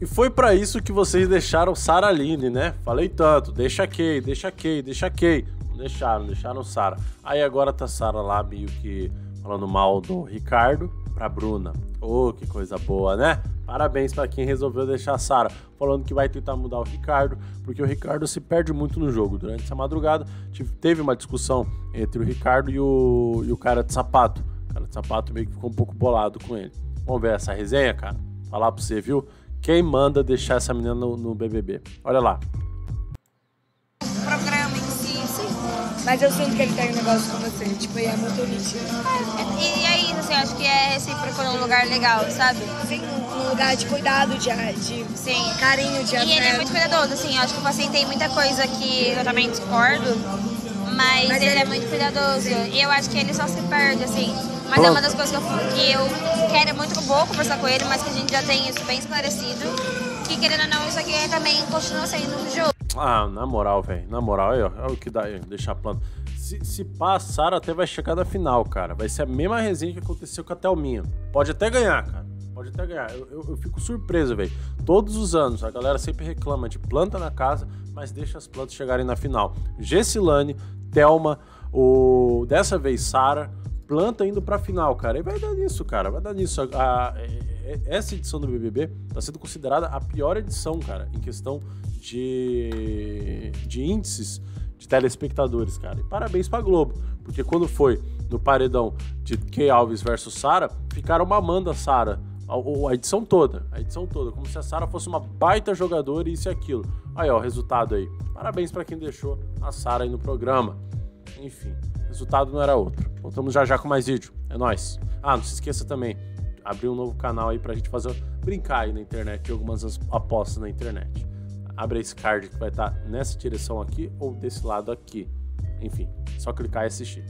E foi para isso que vocês deixaram Sara Aline, né? Falei tanto, deixa Kay, deixa Kay, deixa Kay. Não deixaram, deixaram Sara. Aí agora tá Sara lá meio que falando mal do Ricardo pra Bruna. Oh, que coisa boa, né? Parabéns para quem resolveu deixar a Sara, falando que vai tentar mudar o Ricardo, porque o Ricardo se perde muito no jogo. Durante essa madrugada, teve uma discussão entre o Ricardo e o, e o cara de sapato. O cara de sapato meio que ficou um pouco bolado com ele. Vamos ver essa resenha, cara? Falar pra você, viu? Quem manda deixar essa menina no, no BBB? Olha lá. Programa em si. Mas eu sinto que ele tem um negócio com você, tipo, ele é muito nítido. E, e é isso, assim, acho que é recíproco num lugar legal, sabe? Sim, um lugar de cuidado, de, de Sim. carinho, de E ele é muito cuidadoso, assim, acho que o paciente tem muita coisa que eu também discordo, mas, Mas ele ele- é muito cuidadoso. E eu acho que ele só se perde, assim. Mas Pronto. é uma das coisas que eu, que eu quero muito que eu vou conversar com ele, mas que a gente já tem isso bem esclarecido. Que querendo ou não, isso aqui também continua sendo um jogo. Ah, na moral, velho. Na moral, aí, ó. É o que dá aí, deixar a planta. Se, se Sara até vai chegar na final, cara. Vai ser a mesma resenha que aconteceu com a Thelminha. Pode até ganhar, cara. Pode até ganhar. Eu, eu- eu fico surpreso, velho. Todos os anos, a galera sempre reclama de planta na casa, mas deixa as plantas chegarem na final. Gessilane, Thelma, o... dessa vez Sara, planta indo pra final, cara. E vai dar nisso, cara. Vai dar nisso. A- a- é- essa edição do BBB tá sendo considerada a pior edição, cara, em questão de, de índices de telespectadores, cara. E parabéns pra Globo, porque quando foi no paredão de Kay Alves versus Sara, ficaram mamando a Sara. A, a edição toda, a edição toda, como se a Sara fosse uma baita jogadora e isso e aquilo. Aí, ó, o resultado aí. Parabéns pra quem deixou a Sara aí no programa. Enfim, resultado não era outro. Voltamos já já com mais vídeo. É nóis. Ah, não se esqueça também, abrir um novo canal aí pra gente fazer brincar aí na internet de algumas as- apostas na internet. Abre esse card que vai estar nessa direção aqui ou desse lado aqui. Enfim, só clicar e assistir.